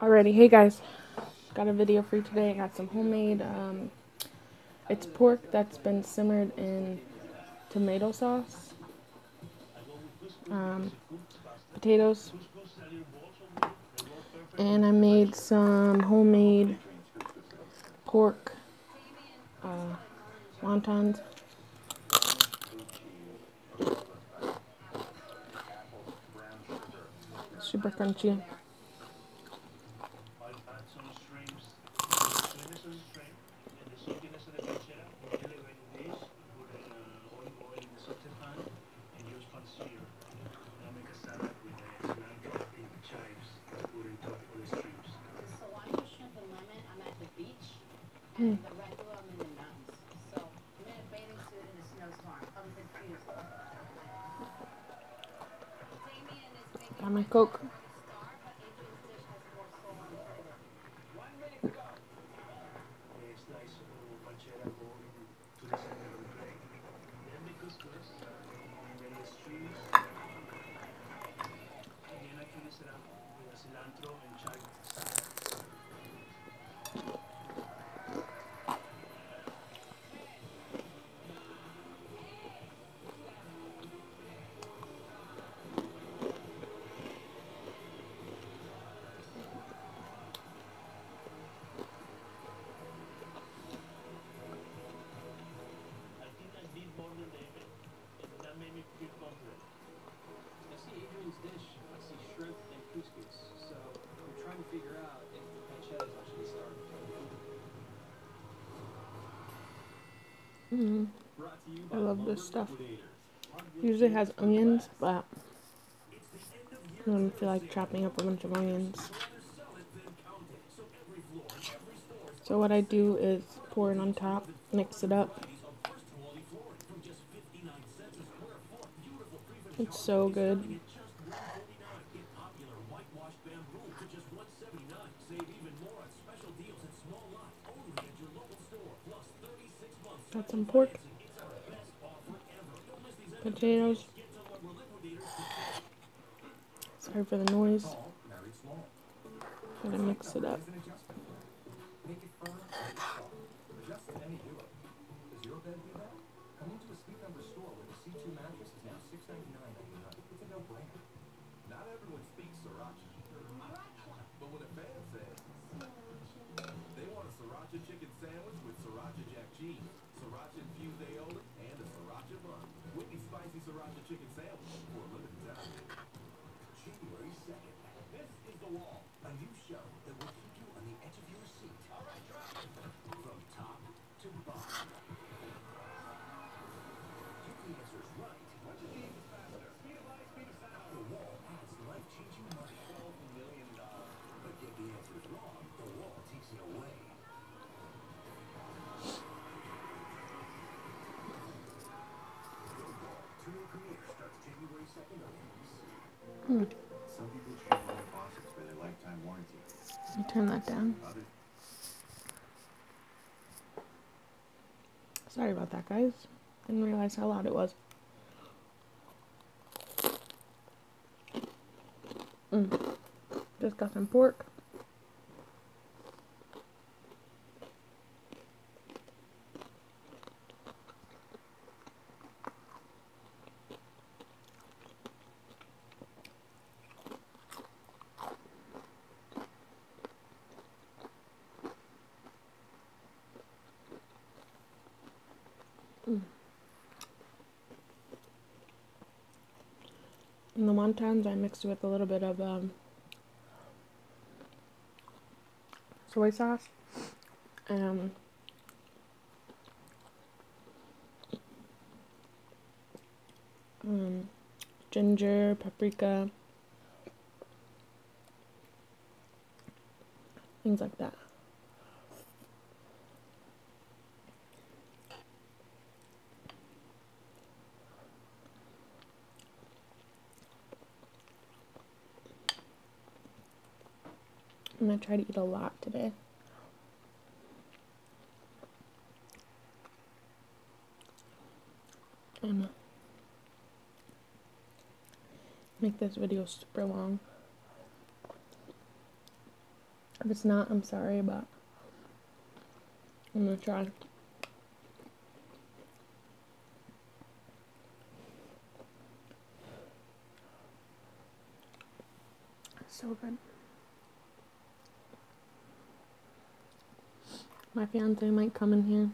Alrighty, hey guys, got a video for you today. I got some homemade, um, it's pork that's been simmered in tomato sauce, um, potatoes, and I made some homemade pork uh, wontons. Super crunchy. and the rental I'm in the mountains. So I'm in a bathing suit in a snowstorm. I'm confused. Damien is Mm. making Got my Coke. Mm, I love this stuff. Usually has onions, but I don't feel like chopping up a bunch of onions. So what I do is pour it on top, mix it up. It's so good. Got some pork, potatoes. Sorry for the noise. Gotta mix it up. Warranty. Let turn that down. Sorry about that, guys. Didn't realize how loud it was. Mm. Just got some pork. And the wontons I mixed it with a little bit of um, soy sauce and um, ginger, paprika, things like that. I'm gonna try to eat a lot today. And make this video super long. If it's not, I'm sorry, but I'm gonna try. So good. My fiance might come in here.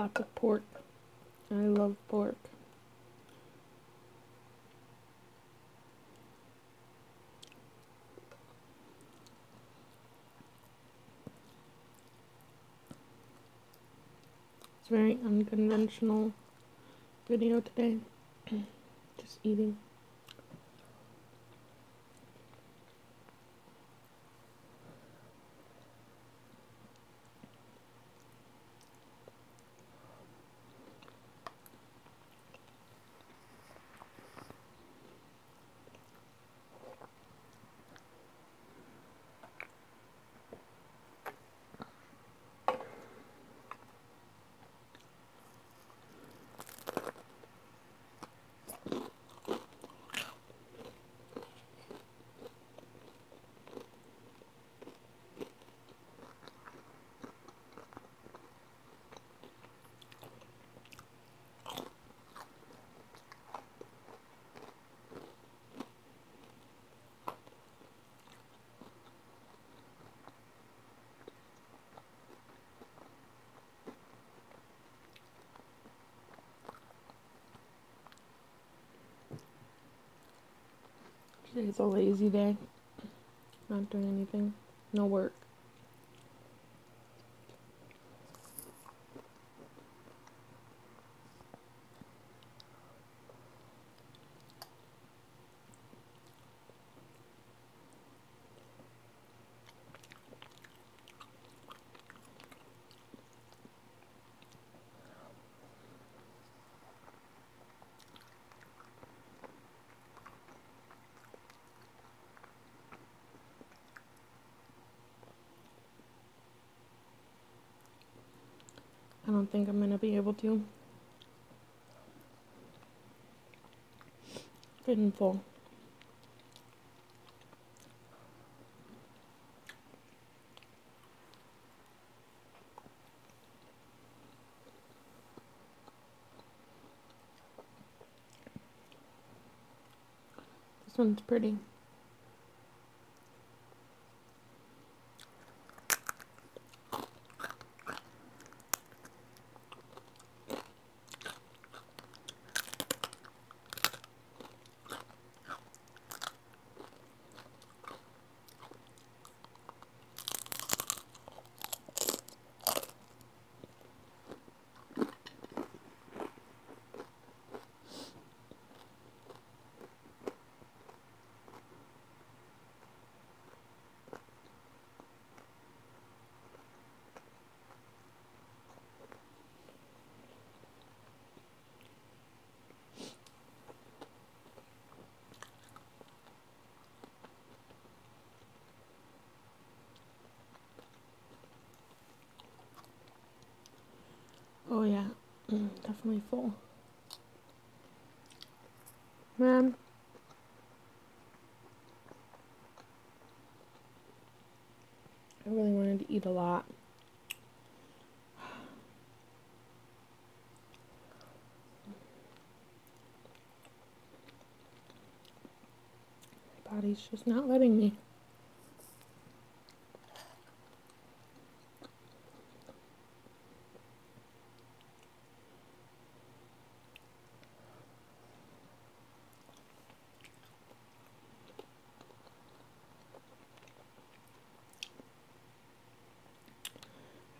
Lots of pork. I love pork. It's very unconventional video today. Just eating. Today's a lazy day. Not doing anything. No work. I don't think I'm going to be able to. Getting full. This one's pretty. Yeah, mm, definitely full. Man. I really wanted to eat a lot. My body's just not letting me.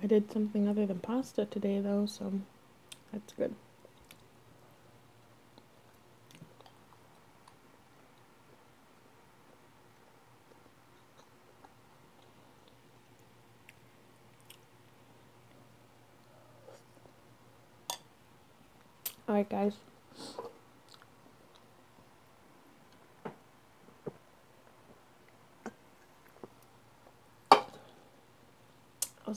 I did something other than pasta today though, so that's good. Alright guys.